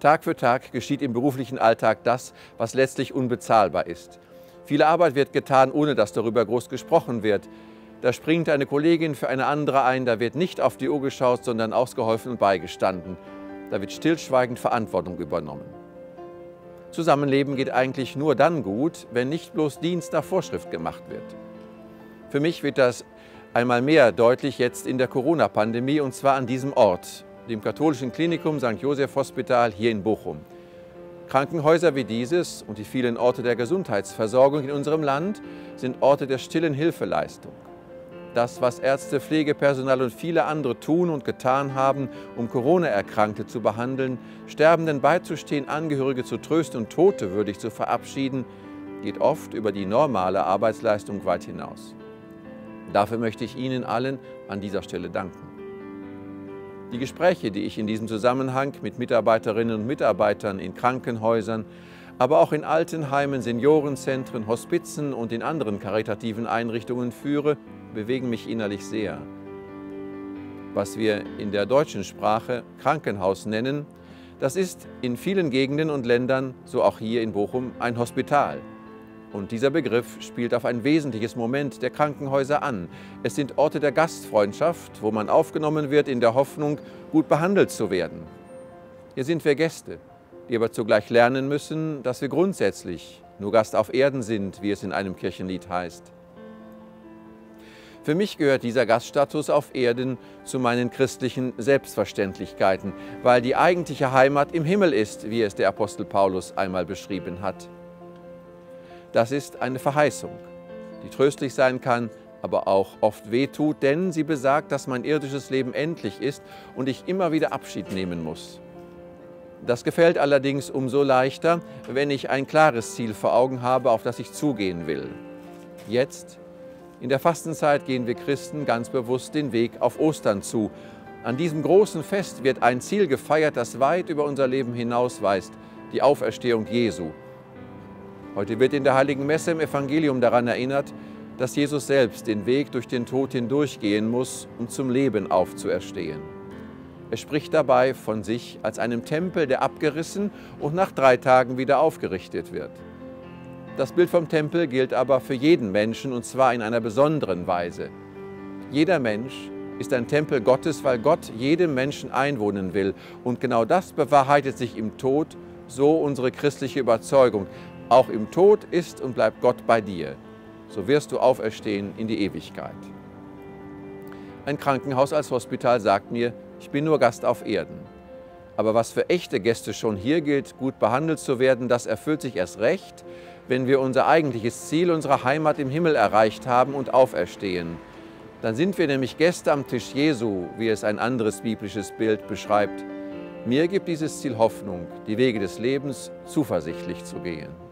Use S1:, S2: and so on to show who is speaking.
S1: Tag für Tag geschieht im beruflichen Alltag das, was letztlich unbezahlbar ist. Viele Arbeit wird getan, ohne dass darüber groß gesprochen wird. Da springt eine Kollegin für eine andere ein, da wird nicht auf die Uhr geschaut, sondern ausgeholfen und beigestanden. Da wird stillschweigend Verantwortung übernommen. Zusammenleben geht eigentlich nur dann gut, wenn nicht bloß Dienst nach Vorschrift gemacht wird. Für mich wird das einmal mehr deutlich jetzt in der Corona-Pandemie und zwar an diesem Ort, dem katholischen Klinikum St. Joseph Hospital hier in Bochum. Krankenhäuser wie dieses und die vielen Orte der Gesundheitsversorgung in unserem Land sind Orte der stillen Hilfeleistung. Das, was Ärzte, Pflegepersonal und viele andere tun und getan haben, um Corona-Erkrankte zu behandeln, Sterbenden beizustehen, Angehörige zu trösten und Tote würdig zu verabschieden, geht oft über die normale Arbeitsleistung weit hinaus. Dafür möchte ich Ihnen allen an dieser Stelle danken. Die Gespräche, die ich in diesem Zusammenhang mit Mitarbeiterinnen und Mitarbeitern in Krankenhäusern, aber auch in Altenheimen, Seniorenzentren, Hospizen und in anderen karitativen Einrichtungen führe, bewegen mich innerlich sehr. Was wir in der deutschen Sprache Krankenhaus nennen, das ist in vielen Gegenden und Ländern, so auch hier in Bochum, ein Hospital. Und dieser Begriff spielt auf ein wesentliches Moment der Krankenhäuser an. Es sind Orte der Gastfreundschaft, wo man aufgenommen wird in der Hoffnung, gut behandelt zu werden. Hier sind wir Gäste, die aber zugleich lernen müssen, dass wir grundsätzlich nur Gast auf Erden sind, wie es in einem Kirchenlied heißt. Für mich gehört dieser Gaststatus auf Erden zu meinen christlichen Selbstverständlichkeiten, weil die eigentliche Heimat im Himmel ist, wie es der Apostel Paulus einmal beschrieben hat. Das ist eine Verheißung, die tröstlich sein kann, aber auch oft wehtut, denn sie besagt, dass mein irdisches Leben endlich ist und ich immer wieder Abschied nehmen muss. Das gefällt allerdings umso leichter, wenn ich ein klares Ziel vor Augen habe, auf das ich zugehen will. Jetzt, in der Fastenzeit, gehen wir Christen ganz bewusst den Weg auf Ostern zu. An diesem großen Fest wird ein Ziel gefeiert, das weit über unser Leben hinausweist, die Auferstehung Jesu. Heute wird in der Heiligen Messe im Evangelium daran erinnert, dass Jesus selbst den Weg durch den Tod hindurchgehen muss, um zum Leben aufzuerstehen. Er spricht dabei von sich als einem Tempel, der abgerissen und nach drei Tagen wieder aufgerichtet wird. Das Bild vom Tempel gilt aber für jeden Menschen und zwar in einer besonderen Weise. Jeder Mensch ist ein Tempel Gottes, weil Gott jedem Menschen einwohnen will. Und genau das bewahrheitet sich im Tod, so unsere christliche Überzeugung. Auch im Tod ist und bleibt Gott bei dir. So wirst du auferstehen in die Ewigkeit. Ein Krankenhaus als Hospital sagt mir, ich bin nur Gast auf Erden. Aber was für echte Gäste schon hier gilt, gut behandelt zu werden, das erfüllt sich erst recht, wenn wir unser eigentliches Ziel, unsere Heimat im Himmel erreicht haben und auferstehen. Dann sind wir nämlich Gäste am Tisch Jesu, wie es ein anderes biblisches Bild beschreibt. Mir gibt dieses Ziel Hoffnung, die Wege des Lebens zuversichtlich zu gehen.